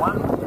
one.